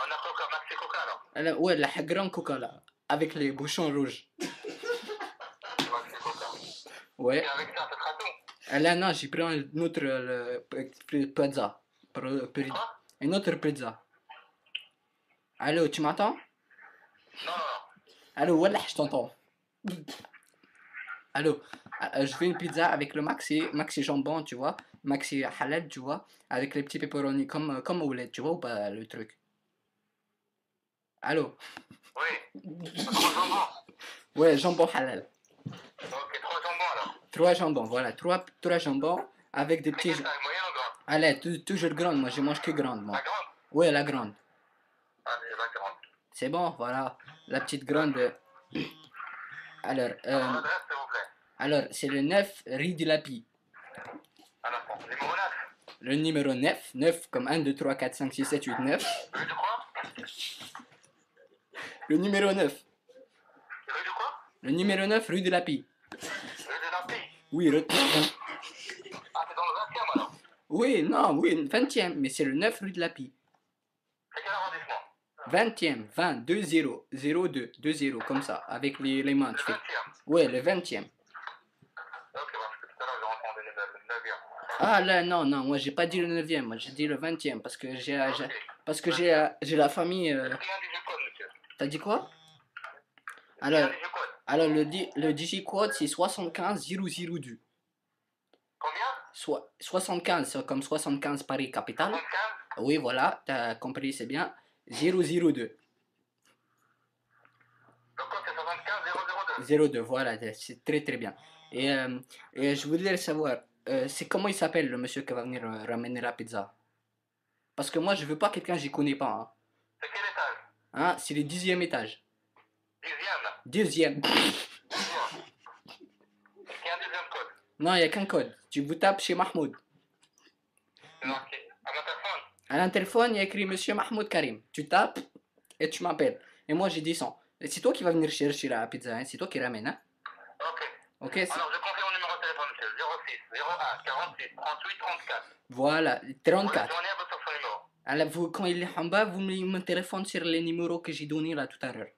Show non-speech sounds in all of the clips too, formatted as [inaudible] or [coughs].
On a Coca, Maxi Coca alors. Alors, ouais, la grande coca là, avec les bouchons rouges. Maxi Coca. Ouais. Et avec ça, ça sera tout. Ah, Là, non, j'ai pris un autre euh, pizza. Pour- Quoi? Une autre pizza. Allô, tu m'entends? Non. Allô, voilà, je t'entends. [laughs] Allô, euh, je veux une pizza avec le maxi, maxi jambon, tu vois, maxi halal, tu vois, avec les petits pepperoni comme, euh, comme au lait, tu vois ou pas le truc? Allô? Oui. Trois jambons. Ouais, jambon halal. Ok, trois jambons alors. Trois jambons, voilà, trois, trois jambons avec des petits... moyenne ou grande Allez, tou- toujours grande, moi je mange que grande, moi. La grande? Ouais, la grande. Allez, la grande. C'est bon, voilà, la petite grande. [clears throat] Alors, euh, Alors, alors c'est le 9 rue du Lapi. Un instant. Numéro 9. Le numéro 9, 9 comme 1, 2, 3, 4, 5, 6, 7, 8, 9. Rue du quoi Le numéro 9. Rue du quoi? Le numéro 9, rue de Lapi. Rue de la Paix. Oui, re- Ah, c'est dans le 20 e alors? oui, non, oui, 20e, mais c'est le 9 rue de Lapi. C'est quel arrondissement? 20e, 20, 2, 0, 0, 2, 2, 0, comme ça, avec les, les mains. Le tu fais- 20 e Ouais, le 20e. Ok, parce que tout à l'heure, j'ai entendu le 9 e Ah là, non, non, moi j'ai pas dit le 9e, moi j'ai dit le 20e, parce que j'ai parce que j'ai j'ai la famille. euh, Rien du code, monsieur. T'as dit quoi? Alors, alors le, di- le digicode c'est 75 002. Combien? Soit 75, c'est comme 75 Paris capitale. 75 Oui, voilà, t'as compris, c'est bien. 002. Le code, c'est 75 002. 02, voilà, c'est très très bien. Et, euh, et je voulais savoir, euh, c'est comment il s'appelle le monsieur qui va venir euh, ramener la pizza? Parce que moi je veux pas quelqu'un que je connais pas. Hein. C'est quel Hein, c'est le dixième étage. Dixième. Deuxième. Est-ce qu'il y a un deuxième code Non, il n'y a qu'un code. Tu vous tapes chez Mahmoud. C'est marqué. À personne À l'interphone, il y a écrit Monsieur Mahmoud Karim. Tu tapes et tu m'appelles. Et moi, j'ai 10 ans. Et c'est toi qui vas venir chercher la pizza, hein. c'est toi qui ramène. Hein. Ok. Ok, c'est- Alors, je confirme le numéro de téléphone, monsieur. 06 01 46 38 34. voilà, Vous 34. joignable sur ce numéro. Alors, vous, quand il est en bas, vous me, téléphone sur les numéros que j'ai donnés là tout à l'heure.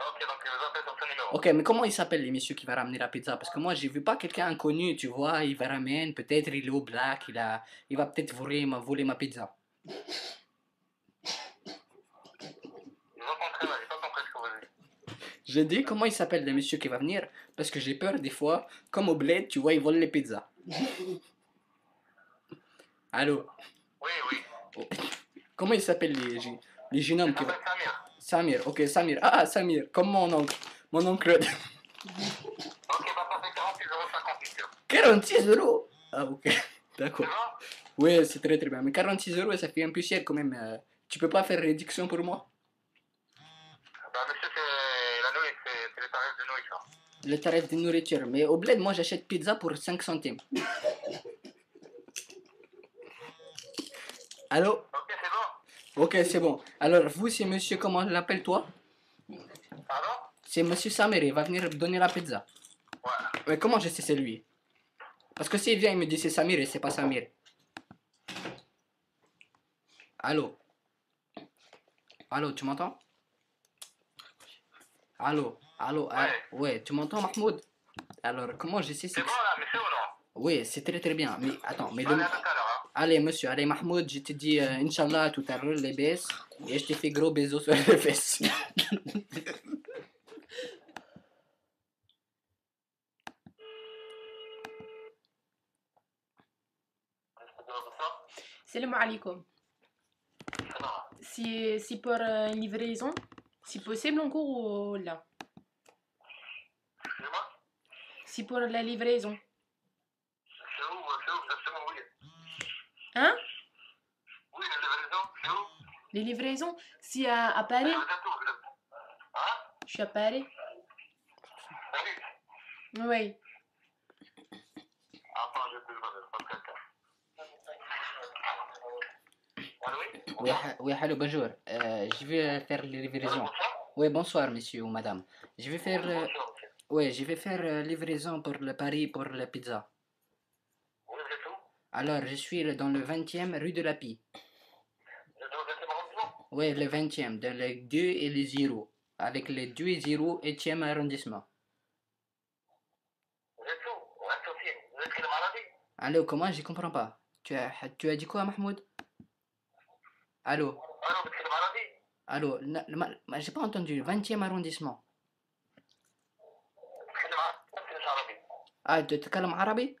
Ok, donc je vous appelle sur ce numéro. Ok, mais comment il s'appelle les messieurs qui va ramener la pizza? Parce que moi, j'ai vu pas quelqu'un inconnu, tu vois, il va ramener, peut-être il est au black, il, a, il va peut-être voler ma, voler ma pizza. Je dit comment il s'appelle le monsieur qui va venir, parce que j'ai peur des fois, comme au bled, tu vois, ils volent les pizzas. [laughs] Allô? Oui, oui. Comment il s'appelle les, je- les Je qui Samir. Samir, ok, Samir. Ah, Samir, comme mon oncle. Mon oncle. Ok, ça fait 46 euros 58 euros. 46 euros Ah, ok, [laughs] d'accord. Oui, c'est très très bien. Mais 46 euros, ça fait un peu cher quand même. euh. Tu peux pas faire réduction pour moi? Bah, monsieur, c'est la nourriture, c'est c'est le tarif de nourriture. Le tarif de nourriture. Mais au bled, moi, j'achète pizza pour 5 centimes. Allô? Ok, c'est bon. Ok, c'est bon. Alors, vous, c'est monsieur, comment on l'appelle toi? Pardon? C'est monsieur Samir, il va venir donner la pizza. Ouais. Mais comment je sais c'est lui? Parce que s'il vient, il me dit c'est Samir et c'est pas Samir. Allô? Allô, tu m'entends? Allô? Allô ah, Ouais, tu m'entends Mahmoud? Alors, comment je sais c'est C'est bon là, monsieur ou non? Oui, c'est très très bien. Mais attends, mais le... Allez, monsieur, allez, Mahmoud, je te dis euh, Inch'Allah tout à l'heure, les baisses. Et je te fais gros bisous sur les fesses. [laughs] Salam alaikum. Si, si pour euh, une livraison, si possible encore ou là? Si pour la livraison. C'est où, euh, c'est où exactement, oui Hein? Oui, la livraison, c'est où? Les livraisons? Si à, à Paris. Hein? Je suis à Paris. Salut Oui. Attends, quelqu'un. Oui Oui, oui, allô, bonjour. Euh, je vais faire les livraisons. Oui, bonsoir, monsieur ou madame. Je vais faire, euh, ouais, je vais faire euh, livraison pour le Paris pour la pizza. Alors, je suis dans le 20e rue de la Pie. Le 20e arrondissement? Oui, le 20e, dans les 2 et les 0. Avec les 2 et 0, 8e arrondissement. Vous Allô, comment? Je comprends pas. Tu as, tu as dit quoi, Mahmoud? Allô? Allô, Allô, j'ai pas entendu. 20e arrondissement. Ah, tu te calmes arabe?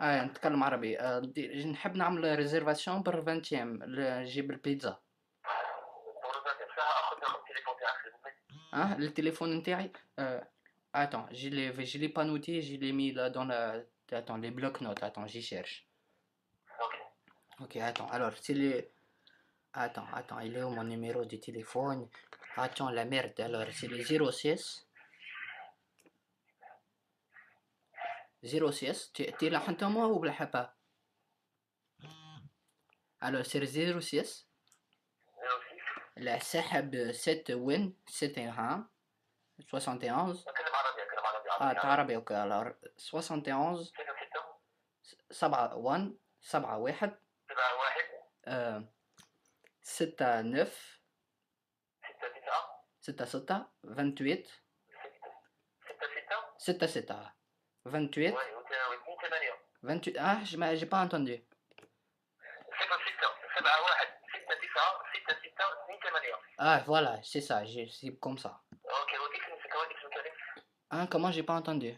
اه نتكلم عربي آه، دي- نحب نعمل ريزيرفاسيون بر 20 نجيب البيتزا ورزقك ساعة اخذ رقم التليفون تاعك s'il vous plaît. اه التليفون نتاعي آه، attends j'ai les j'ai les pas notés j'ai les mis là dans la attends les blocs notes attends j'y cherche اوكي ok attends alors c'est les attends attends il est où mon numéro de téléphone attends la merde alors c'est le 06 06 تأتي لحنتما وبالحبة ألو سير 06 لا سحب 7 وين؟ 61 71 آه تعربي أوكي 71 سبعة وان سبعة واحد. سبعة واحد ستة نف. ستة ستة ستة ستة ستة ستة ستة. 6 6 6 28 وي وتساوي 2 8 28 اه je m'ai- j'ai pas entendu 6 6 7 1 6 9 6 6 2 8 ah voilà c'est ça j'ai- c'est comme ça اوكي وديك اسمك هو اسمك كريم ah comment j'ai pas entendu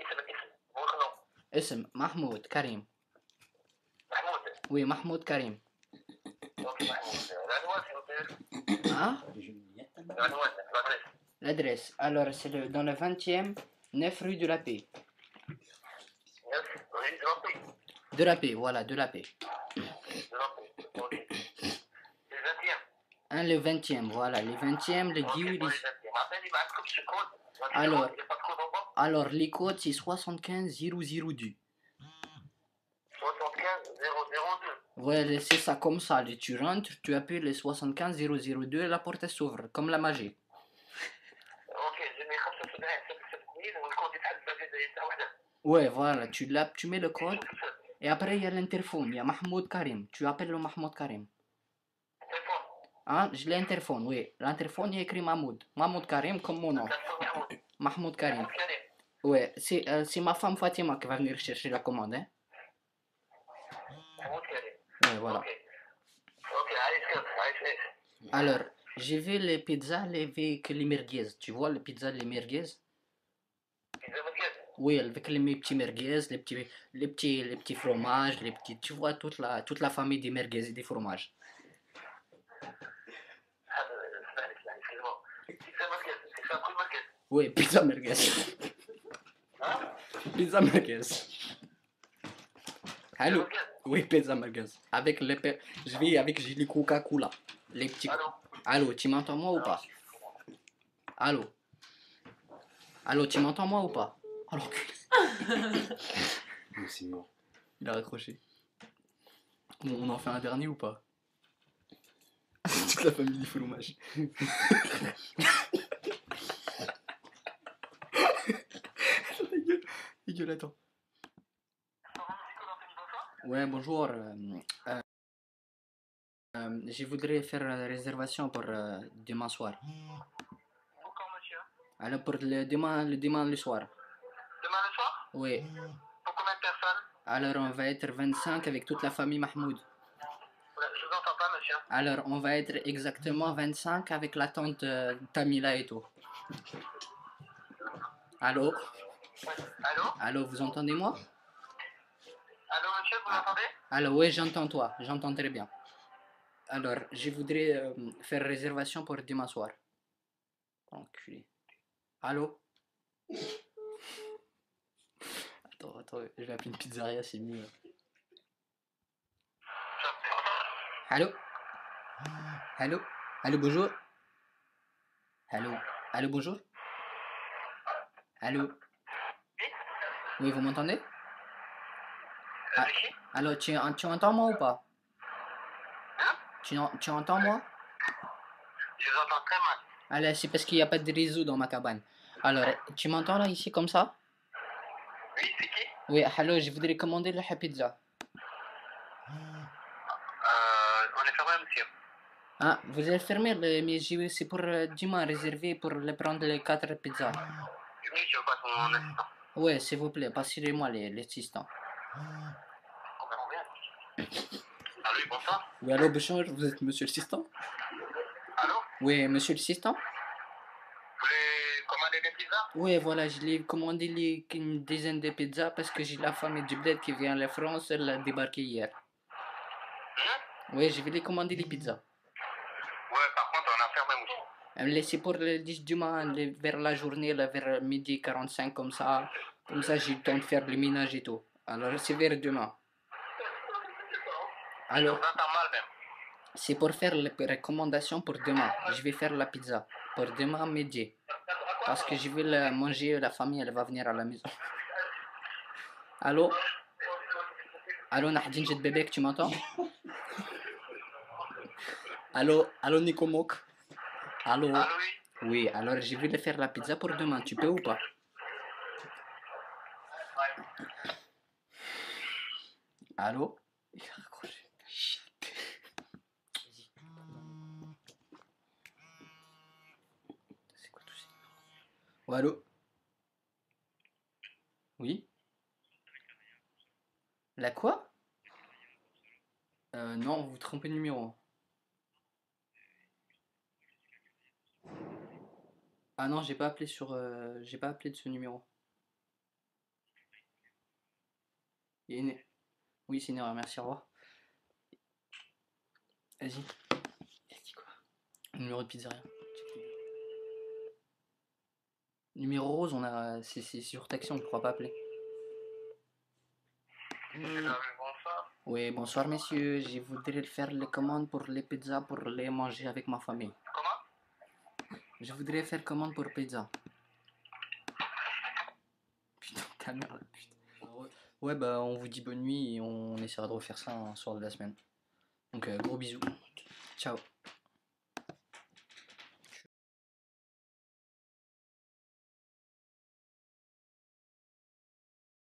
اسمك اسم مخنو اسم محمود كريم محمود oui محمود كريم اوكي محمود العنوان s'il vous plaît. ah العنوان l'adresse l'adresse alors c'est le, dans le 20e 9 rue de la Paix. 9 rue de la Paix. De la Paix, voilà, de la Paix. De la Paix, ok. Le 20e. Hein, le 20e, voilà, le 20e, le okay, Guillaume. Alors, alors, les codes, c'est 75 002. 75 002. Ouais, c'est ça, comme ça. Tu rentres, tu appelles les 75 002 et la porte s'ouvre, comme la magie. Ouais, voilà, tu, là, tu mets le code. Et après, il y a l'interphone. Il y a Mahmoud Karim. Tu appelles le Mahmoud Karim. Hein? Je l'interphone, oui. L'interphone, il écrit Mahmoud. Mahmoud Karim, comme mon nom. Mahmoud Karim. Ouais, c'est euh, ma femme Fatima qui va venir chercher la commande. Hein? Ouais, voilà. Alors, j'ai vu les pizzas avec les merguez. Tu vois les pizzas, les merguez? Pizza merguez? Oui, avec les petits merguez, les petits, les petits, les petits fromages, les petits, tu vois toute la, toute la famille des merguez et des fromages. Oui, pizza merguez. Hein? Pizza merguez. Allô? Oui, pizza merguez. Avec les... Je vais avec les Coca-Cola. Les petits... Allô, tu m'entends moi ou pas? Allô? Allô, tu m'entends moi ou pas? Oh l'enculé. [laughs] C'est mort. Il a raccroché. Bon, on en fait un dernier ou pas? [laughs] Toute la famille du. [laughs] Ta gueule, attends. Ouais, bonjour. euh, euh, je voudrais faire une réservation pour euh, demain soir. Pourquoi monsieur Alors pour le demain, le demain le soir. Demain le soir? Oui. Pour combien de personnes? Alors on va être 25 avec toute la famille Mahmoud. Je vous entends pas monsieur. Alors, on va être exactement 25 avec la tante euh, Tamila et tout. Allô? Allô? Allô, vous entendez moi? Allô monsieur, vous m'entendez? Allô, oui, j'entends toi, j'entends très bien. Alors, je voudrais euh, faire réservation pour demain soir. Enculé. Allô? Attends, attends, je vais appeler une pizzeria, c'est mieux. Allô? Allô? Allô, bonjour? Allô? Allô, bonjour? Allô? Oui, vous m'entendez? Ah. Tu, tu entends moi ou pas? Tu, en- tu entends moi? Je vous entends très mal. Allez, c'est parce qu'il n'y a pas de réseau dans ma cabane. Alors, tu m'entends là, ici, comme ça? Oui, c'est qui? Oui, allô, je voudrais commander la pizza. Euh, on est fermé, monsieur. Ah, vous êtes fermé, mais c'est pour euh, dimanche réservé pour le prendre les quatre pizzas. Oui, je passe mon assistant. Ouais, s'il vous plaît, passez-moi les, les assistants. [coughs] Allô, oui, bonsoir. Oui, allô, bonjour, vous êtes monsieur l'assistant Allô Oui, monsieur l'assistant Vous voulez commander des pizzas? Oui, voilà, je l'ai commandé les- une dizaine de pizzas parce que j'ai la famille du bled qui vient de France, elle a débarqué hier. Hein? Oui, je vais les commander les pizzas. Ouais, par contre, on a fermé. Elle laissait pour le 10 du mois, le- vers la journée, là, vers midi 45, comme ça. Comme ça, j'ai le temps de faire le ménage et tout. Alors, c'est vers demain. Alors, c'est pour faire les recommandations pour demain. Je vais faire la pizza pour demain midi. Parce que je vais la manger, la famille, elle va venir à la maison. Allô? Allô, Nahdine Jet Bébé, tu m'entends? Allô, allô, Nico Mok? Allô? Oui alors je vais faire la pizza pour demain. Tu peux ou pas? Allô? Il a raccroché. Shit. Vas-y. C'est quoi tous ces numéros Ouais, allô? Oui? La quoi? Euh, non, vous trompez de numéro. Ah non, j'ai pas appelé sur. euh, j'ai pas appelé de ce numéro. Une- Oui, c'est une erreur, merci, au revoir. Vas-y. A dit quoi? Numéro de pizzeria. Numéro rose, on a. C'est c'est sur taxi, on ne pourra pas appeler. Bonsoir. Oui, bonsoir messieurs. Je voudrais faire les commandes pour les pizzas pour les manger avec ma famille. Comment? Je voudrais faire commande pour pizza. Putain, ta mère, putain. Ouais, bah on vous dit bonne nuit et on essaiera de refaire ça un soir de la semaine. Donc euh, gros bisous. Ciao.